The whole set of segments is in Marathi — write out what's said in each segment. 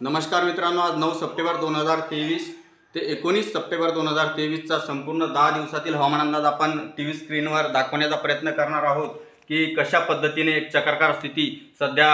नमस्कार मित्रांनो आज नऊ सप्टेंबर दोन हजार तेवीस ते एकोणीस सप्टेंबर दोन हजार तेवीसचा संपूर्ण दहा दिवसातील हवामान अंदाज आपण टी व्ही स्क्रीनवर दाखवण्याचा प्रयत्न करणार आहोत की कशा पद्धतीने एक चक्रकार स्थिती सध्या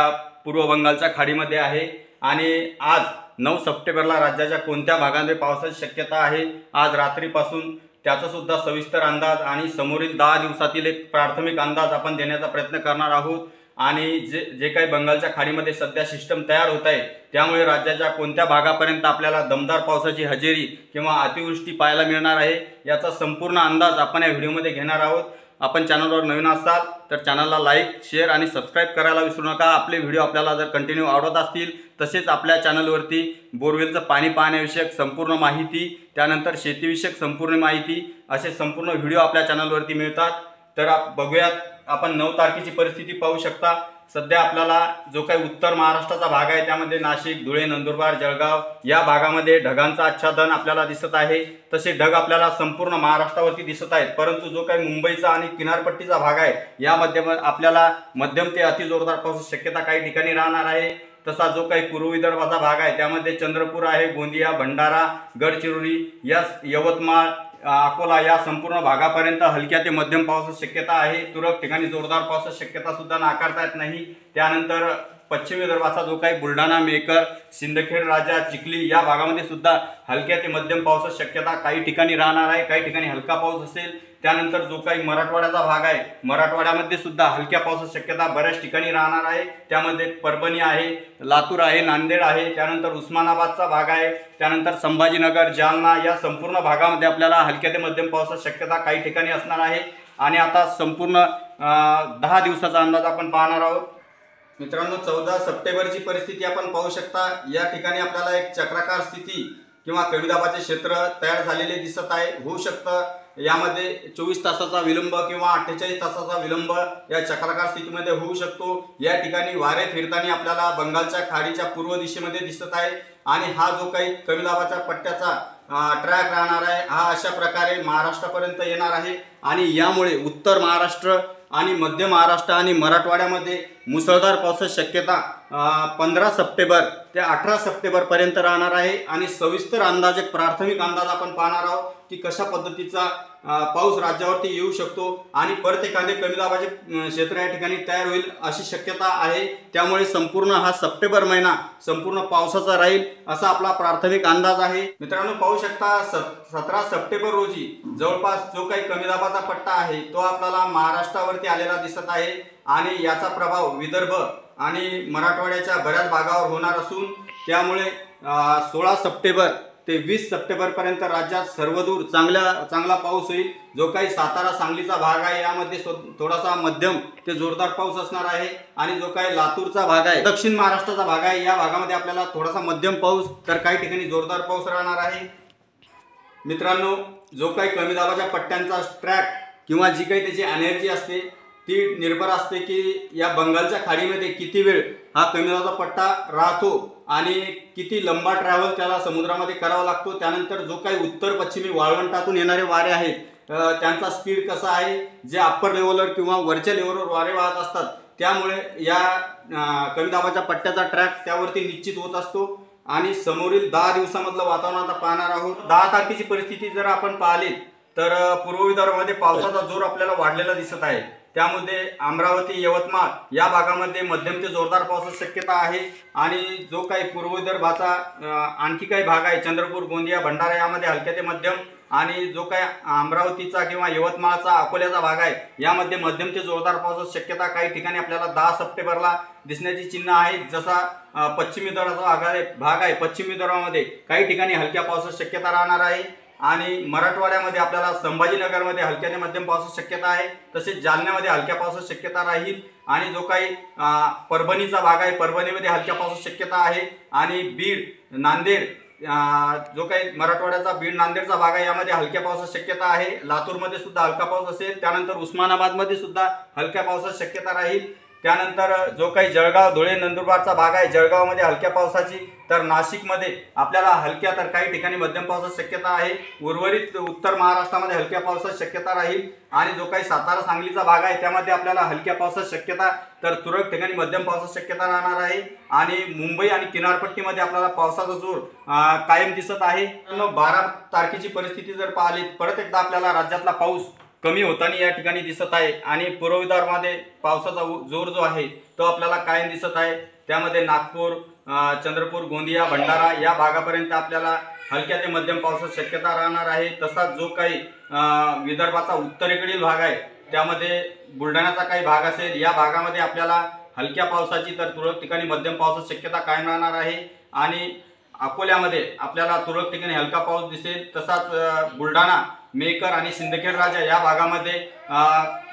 पूर्व बंगालच्या खाडीमध्ये आहे आणि आज नऊ सप्टेंबरला राज्याच्या कोणत्या भागामध्ये पावसाची शक्यता आहे? आज रात्रीपासून त्याचासुद्धा सविस्तर अंदाज आणि समोरील दहा दिवसातील एक प्राथमिक अंदाज आपण देण्याचा प्रयत्न करणार आहोत. आणि जे जे काही बंगालच्या खाडीमध्ये सध्या सिस्टम तयार होत आहे त्यामुळे राज्याच्या कोणत्या भागापर्यंत आपल्याला दमदार पावसाची हजेरी किंवा अतिवृष्टी पाहायला मिळणार आहे याचा संपूर्ण अंदाज आपण या व्हिडिओमध्ये घेणार आहोत. आपण चॅनलवर नवीन असाल तर चॅनलला लाईक शेअर आणि सबस्क्राईब करायला विसरू नका. आपले व्हिडिओ आपल्याला जर कंटिन्यू आवडत असतील तसेच आपल्या चॅनलवरती बोरवेलचं पाणी पाहण्याविषयक संपूर्ण माहिती त्यानंतर शेतीविषयक संपूर्ण माहिती असे संपूर्ण व्हिडिओ आपल्या चॅनलवरती मिळतात. तर आप बघूयात आपण नऊ तारखेची परिस्थिती पाहू शकता. सध्या आपल्याला जो काही उत्तर महाराष्ट्राचा भाग आहे त्यामध्ये नाशिक धुळे नंदुरबार जळगाव या भागामध्ये ढगांचा आच्छादन आपल्याला दिसत आहे. तसे ढग आपल्याला संपूर्ण महाराष्ट्रावरती दिसत आहेत. परंतु जो काही मुंबईचा आणि किनारपट्टीचा भाग आहे यामध्ये म- आपल्याला मध्यम ते अतिजोरदार पावसाची शक्यता काही ठिकाणी राहणार आहे. तसा जो काही पूर्व विदर्भाचा भाग आहे त्यामध्ये चंद्रपूर आहे गोंदिया भंडारा गडचिरोली या यवतमाळ अकोला या संपूर्ण भागापर्यंत हलक्या ते मध्यम पावसाची शक्यता आहे. तुरळक ठिकाणी जोरदार पावसाची शक्यता सुद्धा नाकारता येत नाही. त्यानंतर पश्चिम विदर्भाचा जो काही बुलढाणा मेकर सिंदखेड राजा चिखली या भागामध्ये सुद्धा हलक्या ते मध्यम पावसाची शक्यता काही ठिकाणी राहणार आहे. काही ठिकाणी हलका पाऊस असेल त्यानंतर जो काही मराठवाड्याचा भाग आहे मराठवाड्यामध्ये सुद्धा हलक्या पावसाची शक्यता बऱ्याच ठिकाणी राहणार आहे. त्यामध्ये परभणी आहे लातूर आहे नांदेड आहे त्यानंतर उस्मानाबादचा भाग आहे त्यानंतर संभाजीनगर जालना या संपूर्ण भागामध्ये आपल्याला हलक्या ते मध्यम पावसाची शक्यता काही ठिकाणी असणार आहे. आणि आता संपूर्ण दहा दिवसाचा अंदाज आपण पाहणार आहोत. मित्रांनो चौदा सप्टेंबरची परिस्थिती आपण पाहू शकता. या ठिकाणी आपल्याला एक चक्राकार स्थिती किंवा कविदाबाचे क्षेत्र तयार झालेले दिसत आहे. होऊ शकतं. यामध्ये चोवीस तासाचा विलंब किंवा अठ्ठेचाळीस तासाचा विलंब या चक्राकार स्थितीमध्ये होऊ शकतो. या ठिकाणी वारे फिरताना आपल्याला बंगालच्या खाडीच्या पूर्व दिशेमध्ये दिसत आहे आणि हा जो काही कमी दाबाच्या पट्ट्याचा ट्रॅक राहणार आहे हा अशा प्रकारे महाराष्ट्रापर्यंत येणार आहे. आणि यामुळे उत्तर महाराष्ट्र आणि मध्य महाराष्ट्र आणि मराठवाड्यामध्ये मुसळधार पावसाची शक्यता पंधरा सप्टेंबर ते अठरा सप्टेंबरपर्यंत राहणार आहे. आणि सविस्तर अंदाज एक प्राथमिक अंदाज आपण पाहणार आहोत की कशा पद्धतीचा पाऊस राज्यावरती येऊ शकतो आणि परत एखादे कमी दाबाचे क्षेत्र या ठिकाणी तयार होईल अशी शक्यता आहे. त्यामुळे संपूर्ण हा सप्टेंबर महिना संपूर्ण पावसाचा राहील असा आपला प्राथमिक अंदाज आहे. मित्रांनो पाहू शकता सतरा सप्टेंबर रोजी जवळपास जो काही कमी दाबाचा पट्टा आहे तो आपल्याला महाराष्ट्रावरती आलेला दिसत आहे. आणि याचा प्रभाव विदर्भ आणि मराठवाड्याच्या बऱ्याच भागावर होणार असून त्यामुळे सोळा सप्टेंबर ते वीस सप्टेंबरपर्यंत राज्यात सर्वदूर चांगल्या चांगला पाऊस होईल. जो काही सातारा सांगलीचा भाग आहे यामध्ये सो- थोडासा मध्यम ते जोरदार पाऊस असणार आहे. आणि जो काही लातूरचा भाग आहे दक्षिण महाराष्ट्राचा भाग आहे या भागामध्ये आपल्याला थोडासा मध्यम पाऊस तर काही ठिकाणी जोरदार पाऊस राहणार आहे. मित्रांनो जो काही कमी दाबाच्या पट्ट्यांचा ट्रॅक किंवा जी काही त्याची एनर्जी असते ती निर्भर असते की या बंगालच्या खाडीमध्ये किती वेळ हा कमी पट्टा राहतो आणि किती लंबा ट्रॅव्हल त्याला समुद्रामध्ये करावा लागतो. त्यानंतर जो काही उत्तर पश्चिमी वाळवंटातून येणारे वारे आहेत त्यांचा स्पीड कसा आहे जे अप्पर लेवलवर किंवा वरच्या लेवलवर वारे वाहत असतात त्यामुळे या अ, कमी दाबाच्या पट्ट्याचा ट्रॅक त्यावरती निश्चित होत असतो. आणि समोरील दहा दिवसामधलं वातावरण आता पाहणार आहोत. दहा तारखेची परिस्थिती जर आपण पाहिली तर पूर्व विदर्भामध्ये पावसाचा जोर आपल्याला वाढलेला दिसत आहे. त्यामध्ये अमरावती यवतमाळ या भागामध्ये मध्यम ते जोरदार पावसाची शक्यता आहे. आणि जो काही पूर्व विदर्भाचा आणखी काही भाग आहे चंद्रपूर गोंदिया भंडारा यामध्ये हलक्या ते मध्यम आणि जो काही अमरावतीचा किंवा यवतमाळचा अकोल्याचा भाग आहे यामध्ये मध्यम ते जोरदार पावसाची शक्यता काही ठिकाणी आपल्याला दहा सप्टेंबरला दिसण्याची चिन्ह आहे. जसा पश्चिम विदर्भाचा भाग आहे भाग आहे पश्चिम विदर्भामध्ये काही ठिकाणी हलक्या पावसाची शक्यता राहणार आहे. आणि मराठवाड्यामध्ये आपल्याला संभाजीनगरमध्ये हलक्याने मध्यम पावसाची शक्यता आहे तसेच जालन्यामध्ये हलक्या पावसाची शक्यता राहील आणि जो काही परभणीचा भाग आहे परभणीमध्ये हलक्या पावसाची शक्यता आहे आणि बीड नांदेड जो काही मराठवाड्याचा बीड नांदेडचा भाग आहे यामध्ये हलक्या पावसाची शक्यता आहे. लातूरमध्ये सुद्धा हलका पाऊस असेल त्यानंतर उस्मानाबादमध्ये सुद्धा हलक्या पावसाची शक्यता राहील. त्यानंतर जो काही जळगाव धुळे नंदुरबारचा भाग आहे जळगावमध्ये हलक्या पावसाची तर नाशिकमध्ये आपल्याला हलक्या तर काही ठिकाणी मध्यम पावसाची शक्यता आहे. उर्वरित उत्तर महाराष्ट्रामध्ये हलक्या पावसाची शक्यता राहील. आणि जो काही सातारा सांगलीचा भाग आहे त्यामध्ये आपल्याला हलक्या पावसाची शक्यता तर तुरळक ठिकाणी मध्यम पावसाची शक्यता राहणार आहे. आणि मुंबई आणि किनारपट्टीमध्ये आपल्याला पावसाचा जोर कायम दिसत आहे. बारा तारखेची परिस्थिती जर पाहिली परत एकदा आपल्याला राज्यातला पाऊस कमी होताना या ठिकाणी दिसत आहे. आणि पूर्व विदर्भामध्ये पावसाचा उ- जोर जो आहे तो आपल्याला कायम दिसत आहे. त्यामध्ये नागपूर चंद्रपूर गोंदिया भंडारा या भागापर्यंत आपल्याला हलक्या ते मध्यम पावसाची शक्यता राहणार आहे. तसाच जो काही विदर्भाचा उत्तरेकडील भाग आहे त्यामध्ये बुलढाण्याचा काही भाग असेल या भागामध्ये आपल्याला हलक्या पावसाची तर तुरळक ठिकाणी मध्यम पावसाची शक्यता कायम राहणार आहे. आणि अकोल्यामध्ये आपल्याला तुरळक ठिकाणी हलका पाऊस दिसेल. तसाच बुलढाणा मेकर आणि सिंदखेड राजा या भागामध्ये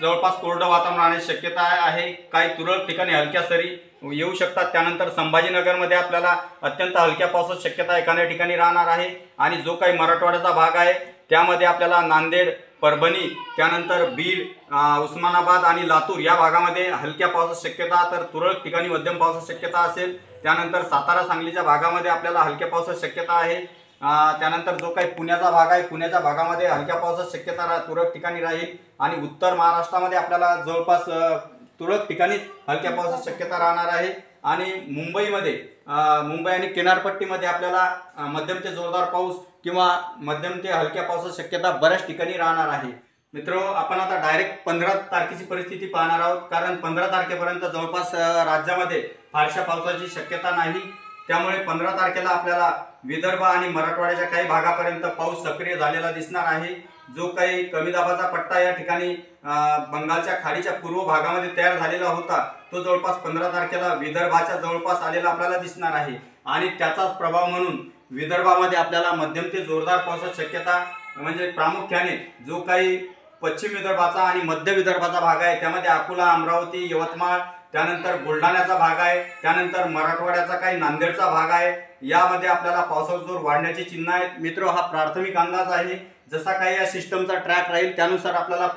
जवळपास कोरडं वातावरण राहण्याची शक्यता आहे. काही तुरळक ठिकाणी हलक्या सरी येऊ शकतात. त्यानंतर संभाजीनगरमध्ये आपल्याला अत्यंत हलक्या पावसाची शक्यता एखाद्या ठिकाणी राहणार आहे. आणि जो काही मराठवाड्याचा भाग आहे त्यामध्ये आपल्याला नांदेड परभणी त्यानंतर बीड उस्मानाबाद आणि लातूर या भागामध्ये हलक्या पावसाची शक्यता तर तुरळक ठिकाणी मध्यम पावसाची शक्यता असेल. त्यानंतर सातारा सांगलीच्या भागामध्ये आपल्याला हलक्या पावसाची शक्यता आहे. त्यानंतर जो काही पुण्याचा भाग आहे पुण्याच्या भागामध्ये हलक्या पावसाची शक्यता तुरळक ठिकाणी राहील आणि उत्तर महाराष्ट्रामध्ये आपल्याला जवळपास तुरळक ठिकाणीच हलक्या पावसाची शक्यता राहणार आहे. आणि मुंबईमध्ये मुंबई आणि किनारपट्टीमध्ये आपल्याला मध्यम ते जोरदार पाऊस किंवा मध्यम ते हलक्या पावसाची शक्यता बऱ्याच ठिकाणी राहणार आहे. मित्र आपण आता डायरेक्ट पंधरा तारखेची परिस्थिती पाहणार आहोत. कारण पंधरा तारखेपर्यंत जवळपास राज्यामध्ये फारशा पावसाची शक्यता नाही. त्यामुळे पंधरा तारखेला आपल्याला विदर्भ आणि मराठवाड्याच्या काही भागापर्यंत पाऊस सक्रिय झालेला दिसणार आहे. जो काही कमी दाबाचा पट्टा या ठिकाणी बंगालच्या खाडीच्या पूर्व भागामध्ये तयार झालेला होता तो जवळपास पंधरा तारखेला विदर्भाच्या जवळपास आलेला आपल्याला दिसणार आहे. आणि त्याचाच प्रभाव म्हणून विदर्भामध्ये आपल्याला मध्यम ते जोरदार पावसाची शक्यता म्हणजे प्रामुख्याने जो काही पश्चिम विदर्भाचा आणि मध्य विदर्भाचा भाग आहे. त्यामध्ये अकोला अमरावती यवतमाळ त्यानंतर बुलढाण्याचा भाग आहे. त्यानंतर मराठवाड्याचा काही नांदेडचा भाग आहे. यामध्ये आपल्याला पावसाचा जोर वाढण्याची चिन्ह आहेत. मित्र हा प्राथमिक अंदाज आहे. जसा काही या सिस्टमचा ट्रॅक राहील त्यानुसार आपल्याला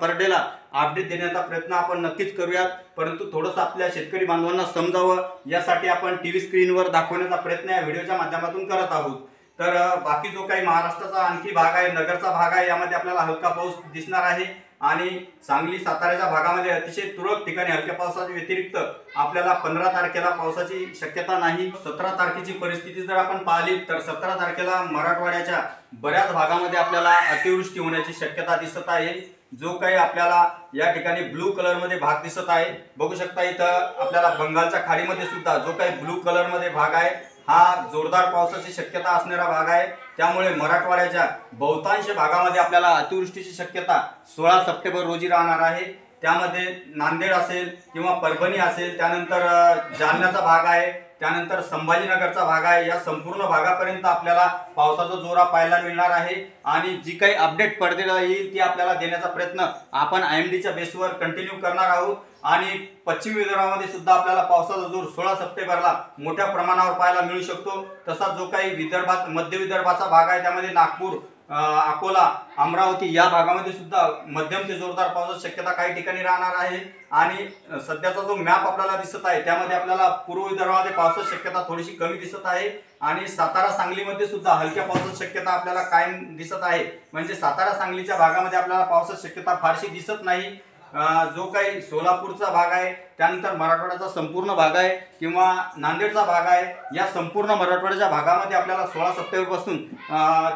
पर डेला अपडेट देण्याचा प्रयत्न आपण नक्कीच करूयात. परंतु थोडंसं आपल्या शेतकरी बांधवांना समजावं. यासाठी आपण टी व्ही स्क्रीनवर दाखवण्याचा प्रयत्न या व्हिडिओच्या माध्यमातून करत आहोत. तर बाकी जो काही महाराष्ट्राचा आणखी भाग आहे नगरचा भाग आहे यामध्ये आपल्याला हलका पाऊस दिसणार आहे. आणि सांगली साताऱ्याच्या भागामध्ये अतिशय तुरळक ठिकाणी हलक्या पावसाच्या व्यतिरिक्त आपल्याला पंधरा तारखेला पावसाची शक्यता नाही. सतरा तारखेची परिस्थिती जर आपण पाहिली तर सतरा तारखेला मराठवाड्याच्या बऱ्याच भागामध्ये आपल्याला अतिवृष्टी होण्याची शक्यता दिसत आहे. जो काही आपल्याला या ठिकाणी ब्लू कलरमध्ये भाग दिसत आहे. बघू शकता इथं आपल्याला बंगालच्या खाडीमध्ये सुद्धा जो काही ब्लू कलरमध्ये भाग आहे हा जोरदार पावसाची शक्यता असणारा भाग आहे. त्यामुळे मराठवाड्याच्या बहुतांश भागामध्ये आपल्याला अतिवृष्टीची शक्यता सोळा सप्टेंबर रोजी राहणार आहे. त्यामध्ये नांदेड असेल किंवा परभणी असेल त्यानंतर जालन्याचा भाग आहे. त्यानंतर संभाजीनगरचा भाग आहे. या संपूर्ण भागापर्यंत आपल्याला पावसाचा जोरा पाहायला मिळणार आहे. आणि जी काही अपडेट पडदेला येईल ती आपल्याला देण्याचा प्रयत्न आपण आय एम डीच्या बेसवर कंटिन्यू करणार आहोत. आणि पश्चिम विदर्भामध्ये सुद्धा आपल्याला पावसाचा जोर सोळा सप्टेंबरला मोठ्या प्रमाणावर पाहायला मिळू शकतो. तसा जो काही विदर्भात मध्य विदर्भाचा भाग आहे त्यामध्ये नागपूर अकोला अमरावती या भागामध्ये सुद्धा मध्यम ते जोरदार पावसाची शक्यता काही ठिकाणी राहणार आहे. आणि सध्याचा जो मॅप आपल्याला दिसत आहे त्यामध्ये आपल्याला पूर्व विदर्भामध्ये पावसाची शक्यता थोडीशी कमी दिसत आहे. आणि सातारा सांगलीमध्ये सुद्धा हलक्या पावसाची शक्यता आपल्याला कायम दिसत आहे. म्हणजे सातारा सांगलीच्या भागामध्ये आपल्याला पावसाची शक्यता फारशी दिसत नाही. जो काही सोलापूरचा भाग आहे त्यानंतर मराठवाड्याचा संपूर्ण भाग आहे किंवा नांदेडचा भाग आहे. या संपूर्ण मराठवाड्याच्या भागामध्ये आपल्याला सोळा सप्टेंबरपासून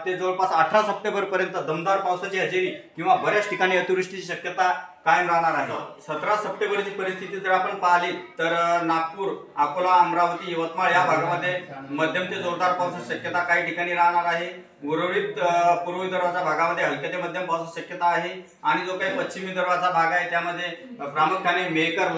ते जवळपास अठरा सप्टेंबरपर्यंत दमदार पावसाची हजेरी किंवा बऱ्याच ठिकाणी अतिवृष्टीची शक्यता कायम राहणार आहे. सतरा सप्टेंबरची परिस्थिती जर आपण पाहिली तर नागपूर अकोला अमरावती यवतमाळ या भागामध्ये मध्यम ते जोरदार पावसाची शक्यता काही ठिकाणी राहणार आहे. उर्वरित पूर्व विदर्भाच्या भागामध्ये हलक्या ते मध्यम पावसाची शक्यता आहे. आणि जो काही पश्चिम विदर्भाचा भाग आहे त्यामध्ये प्रामुख्याने मेकर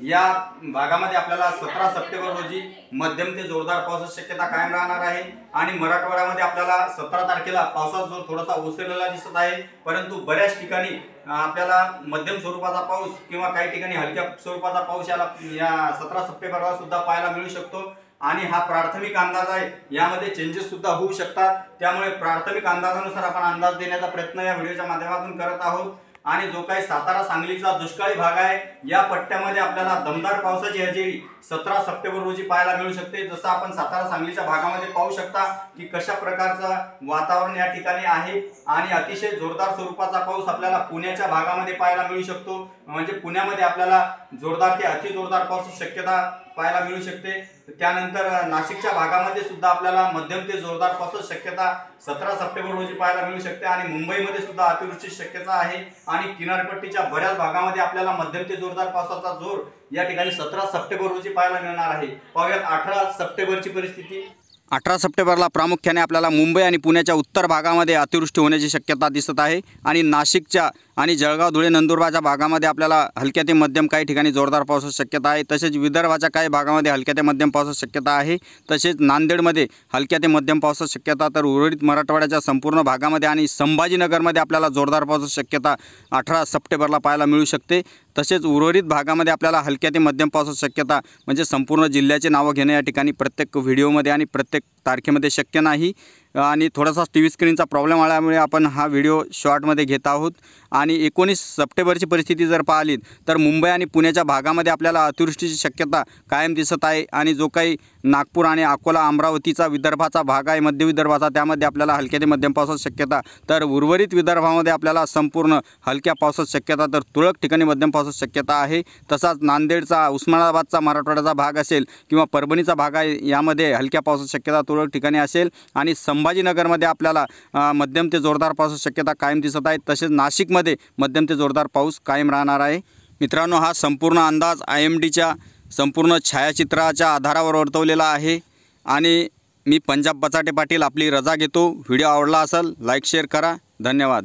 या भागामध्ये आपल्याला सतरा सप्टेंबर रोजी मध्यम ते जोरदार पावसाची शक्यता कायम राहणार आहे. आणि मराठवाड्यामध्ये आपल्याला सतरा तारखेला पावसाचा जोर थोडासा ओसरलेला दिसत आहे. परंतु बऱ्याच ठिकाणी आपल्याला मध्यम स्वरूपाचा पाऊस किंवा काही ठिकाणी हलक्या स्वरूपाचा पाऊस याला या सतरा सप्टेंबरला सुद्धा पाहायला मिळू शकतो. आणि हा प्राथमिक अंदाज आहे. यामध्ये चेंजेस सुद्धा होऊ शकतात. त्यामुळे प्राथमिक अंदाजानुसार आपण अंदाज देण्याचा प्रयत्न या व्हिडिओच्या माध्यमातून करत आहोत. आणि जो काही सातारा सांगलीचा दुष्काळी भाग आहे या पट्ट्यामध्ये आपल्याला दमदार पावसाची हजेरी सतरा सप्टेंबर रोजी पाहायला मिळू शकते. जसं आपण सातारा सांगलीच्या भागामध्ये पाहू शकता की कशा प्रकारचं वातावरण या ठिकाणी आहे आणि अतिशय जोरदार स्वरूपाचा पाऊस आपल्याला पुण्याच्या भागामध्ये पाहायला मिळू शकतो. म्हणजे पुण्यामध्ये आपल्याला जोरदार ते अति जोरदार पावसाची शक्यता पाहायला मिळू शकते. त्यानंतर नाशिकच्या भागामध्ये सुद्धा आपल्याला मध्यम ते जोरदार पावसाची शक्यता सतरा सप्टेंबर रोजी पाहायला मिळू शकते आणि मुंबईमध्ये सुद्धा अतिवृष्टीची शक्यता आहे आणि किनारपट्टीच्या बऱ्याच भागामध्ये आपल्याला मध्यम ते जोरदार पावसाचा जोर या ठिकाणी सतरा सप्टेंबर रोजी पाहायला मिळणार आहे. पाहूयात अठरा सप्टेंबरची परिस्थिती. अठरा सप्टेंबरला प्रामुख्याने आपल्याला मुंबई आणि पुण्याच्या उत्तर भागामध्ये अतिवृष्टी होण्याची शक्यता दिसत आहे आणि नाशिकच्या आणि जळगाव धुळे नंदुरबारच्या भागामध्ये आपल्याला हलक्या ते मध्यम काही ठिकाणी जोरदार पावसाची शक्यता आहे. तसेच विदर्भाच्या काही भागामध्ये हलक्या ते मध्यम पावसाची शक्यता आहे. तसेच नांदेडमध्ये हलक्या ते मध्यम पावसाची शक्यता तर उर्वरित मराठवाड्याच्या संपूर्ण भागामध्ये आणि संभाजीनगरमध्ये आपल्याला जोरदार पावसाची शक्यता अठरा सप्टेंबरला पाहायला मिळू शकते. तसेच उर्वरित भागामध्ये आपल्याला हलक्या ते मध्यम पावसाची शक्यता म्हणजे संपूर्ण जिल्ह्याचे नावं घेणं या ठिकाणी प्रत्येक व्हिडिओमध्ये आणि प्रत्येक तारखेमध्ये शक्य नाही. आणि थोडासा टी व्ही स्क्रीनचा प्रॉब्लेम आल्यामुळे आपण हा व्हिडिओ शॉर्टमध्ये घेत आहोत. आणि एकोणीस सप्टेंबरची परिस्थिती जर पाहिलीत तर मुंबई आणि पुण्याच्या भागामध्ये आपल्याला अतिवृष्टीची शक्यता कायम दिसत आहे. आणि जो काही नागपूर आणि अकोला अमरावतीचा विदर्भाचा भाग आहे मध्य विदर्भाचा त्यामध्ये आपल्याला हलक्या ते मध्यम पावसाची शक्यता. तर उर्वरित विदर्भामध्ये आपल्याला संपूर्ण हलक्या पावसाची शक्यता तर तुरळक ठिकाणी मध्यम पावसाची शक्यता आहे. तसाच नांदेडचा उस्मानाबादचा मराठवाड्याचा भाग असेल किंवा परभणीचा भाग आहे यामध्ये हलक्या पावसाची शक्यता तुरळक ठिकाणी असेल. आणि संभाजीनगरमध्ये आपल्याला मध्यम ते जोरदार पाऊस शक्यता कायम दिसत आहे. तसेच नाशिकमध्ये मध्यम ते जोरदार पाऊस कायम राहणार आहे. मित्रांनो हा संपूर्ण अंदाज आय एम डीच्या संपूर्ण छायाचित्राच्या आधारावर वर्तवलेला आहे. आणि मी पंजाब बचाटे पाटील आपली रजा घेतो. व्हिडिओ आवडला असेल लाईक शेअर करा. धन्यवाद.